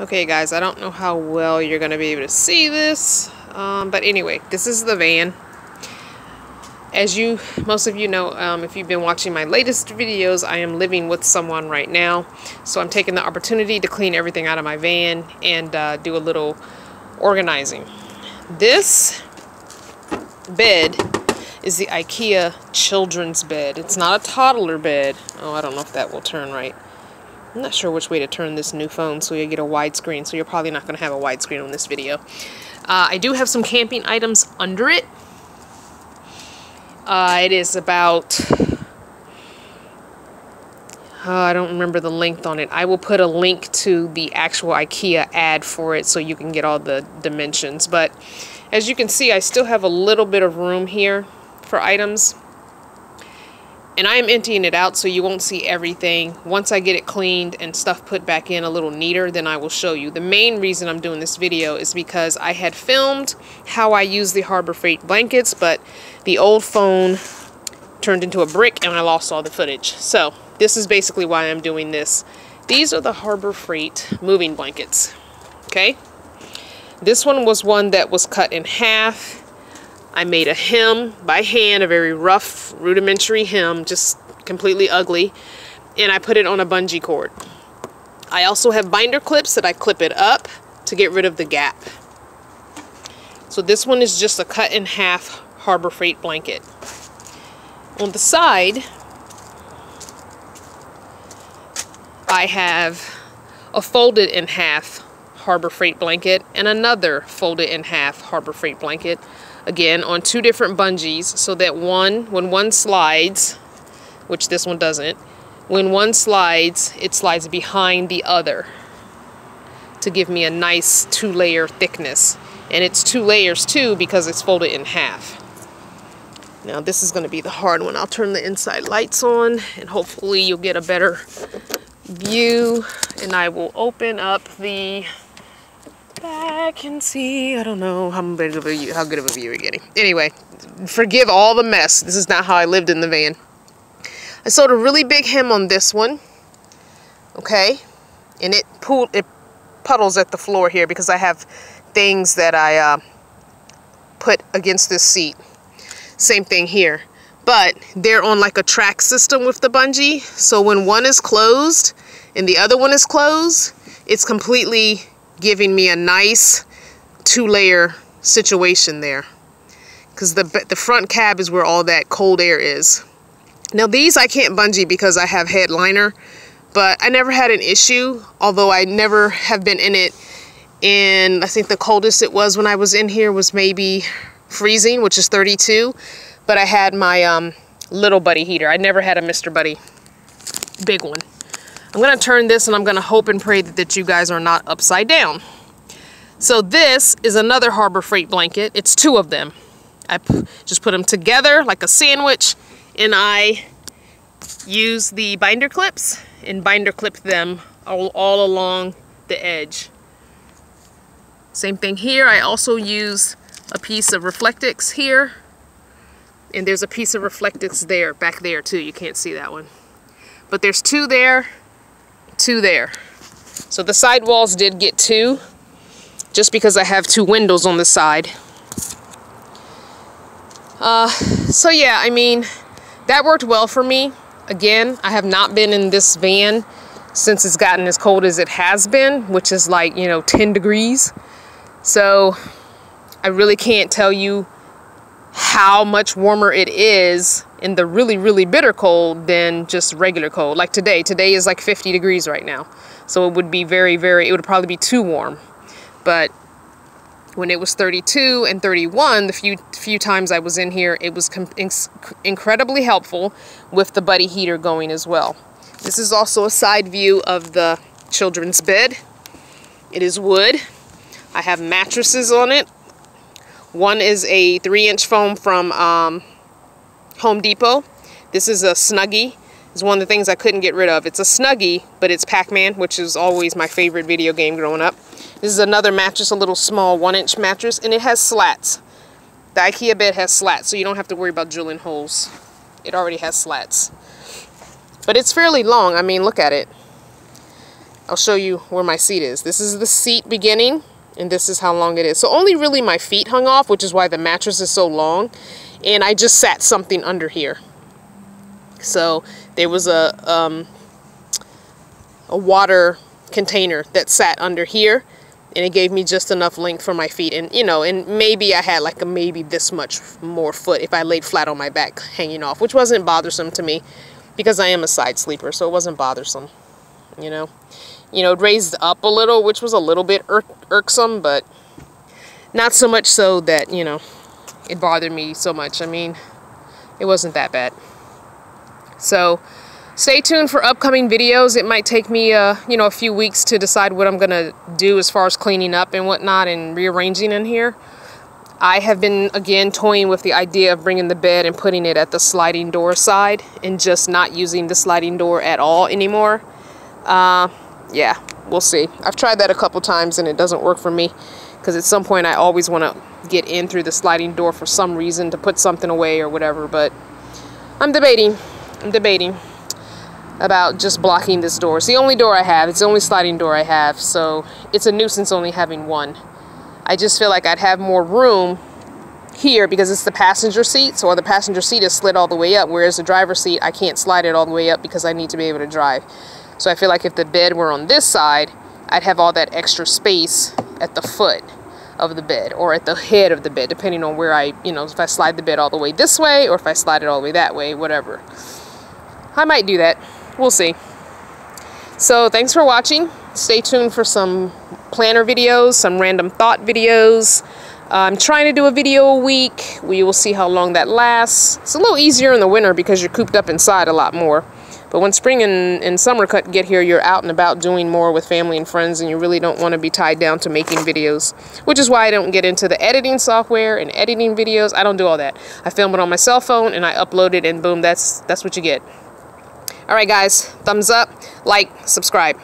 Okay guys, I don't know how well you're going to be able to see this, um, but anyway, this is the van. As you, most of you know, um, if you've been watching my latest videos, I am living with someone right now. So I'm taking the opportunity to clean everything out of my van and uh, do a little organizing. This bed is the IKEA children's bed. It's not a toddler bed. Oh, I don't know if that will turn right. I'm not sure which way to turn this new phone so you get a widescreen, so you're probably not going to have a widescreen on this video. Uh, I do have some camping items under it. Uh, it is about, uh, I don't remember the length on it. I will put a link to the actual IKEA ad for it so you can get all the dimensions. But as you can see, I still have a little bit of room here for items and I am emptying it out so you won't see everything. Once I get it cleaned and stuff put back in a little neater, then I will show you. The main reason I'm doing this video is because I had filmed how I use the Harbor Freight blankets, but the old phone turned into a brick and I lost all the footage. So this is basically why I'm doing this. These are the Harbor Freight moving blankets, okay? This one was one that was cut in half I made a hem by hand, a very rough, rudimentary hem, just completely ugly, and I put it on a bungee cord. I also have binder clips that I clip it up to get rid of the gap. So this one is just a cut in half Harbor Freight blanket. On the side, I have a folded in half Harbor Freight blanket and another folded in half Harbor Freight blanket again on two different bungees so that one when one slides which this one doesn't when one slides it slides behind the other to give me a nice two layer thickness. And it's two layers too because it's folded in half. Now this is going to be the hard one. I'll turn the inside lights on and hopefully you'll get a better view. And I will open up the back and see. I don't know how big of a how good of a view you're getting. Anyway, forgive all the mess. This is not how I lived in the van. I sewed a really big hem on this one. Okay, and it pulled it puddles at the floor here because I have things that I uh, put against this seat. Same thing here. But they're on like a track system with the bungee. So when one is closed and the other one is closed, it's completely giving me a nice two-layer situation there because the, the front cab is where all that cold air is. Now these I can't bungee because I have headliner, but I never had an issue, although I never have been in it and I think the coldest it was when I was in here was maybe freezing, which is 32, but I had my um, little buddy heater. I never had a Mr. Buddy big one. I'm to turn this and I'm to hope and pray that, that you guys are not upside down. So this is another Harbor Freight blanket. It's two of them. I just put them together like a sandwich and I use the binder clips and binder clip them all, all along the edge. Same thing here. I also use a piece of Reflectix here. And there's a piece of Reflectix there, back there too. You can't see that one. But there's two there two there. So the side walls did get two, just because I have two windows on the side. Uh, so yeah, I mean, that worked well for me. Again, I have not been in this van since it's gotten as cold as it has been, which is like, you know, 10 degrees. So I really can't tell you how much warmer it is in the really, really bitter cold than just regular cold. Like today, today is like 50 degrees right now. So it would be very, very, it would probably be too warm. But when it was 32 and 31, the few few times I was in here, it was incredibly helpful with the buddy heater going as well. This is also a side view of the children's bed. It is wood. I have mattresses on it. One is a three inch foam from um, Home Depot. This is a Snuggie. It's one of the things I couldn't get rid of. It's a Snuggie, but it's Pac-Man, which is always my favorite video game growing up. This is another mattress, a little small one-inch mattress, and it has slats. The IKEA bed has slats, so you don't have to worry about drilling holes. It already has slats. But it's fairly long. I mean, look at it. I'll show you where my seat is. This is the seat beginning, and this is how long it is. So only really my feet hung off, which is why the mattress is so long. And I just sat something under here. So there was a, um, a water container that sat under here and it gave me just enough length for my feet and you know and maybe I had like a maybe this much more foot if I laid flat on my back hanging off which wasn't bothersome to me because I am a side sleeper so it wasn't bothersome you know you know raised up a little which was a little bit ir irksome but not so much so that you know it bothered me so much I mean it wasn't that bad so stay tuned for upcoming videos. It might take me, uh, you know, a few weeks to decide what I'm going to do as far as cleaning up and whatnot and rearranging in here. I have been, again, toying with the idea of bringing the bed and putting it at the sliding door side and just not using the sliding door at all anymore. Uh, yeah, we'll see. I've tried that a couple times and it doesn't work for me because at some point I always want to get in through the sliding door for some reason to put something away or whatever, but I'm debating. I'm debating about just blocking this door. It's the only door I have. It's the only sliding door I have. So it's a nuisance only having one. I just feel like I'd have more room here because it's the passenger seat. So the passenger seat is slid all the way up. Whereas the driver's seat, I can't slide it all the way up because I need to be able to drive. So I feel like if the bed were on this side, I'd have all that extra space at the foot of the bed or at the head of the bed, depending on where I, you know, if I slide the bed all the way this way or if I slide it all the way that way, whatever. I might do that. We'll see. So thanks for watching. Stay tuned for some planner videos, some random thought videos. I'm trying to do a video a week. We will see how long that lasts. It's a little easier in the winter because you're cooped up inside a lot more. But when spring and, and summer cut get here, you're out and about doing more with family and friends, and you really don't want to be tied down to making videos. Which is why I don't get into the editing software and editing videos. I don't do all that. I film it on my cell phone and I upload it, and boom, that's that's what you get. All right, guys, thumbs up, like, subscribe.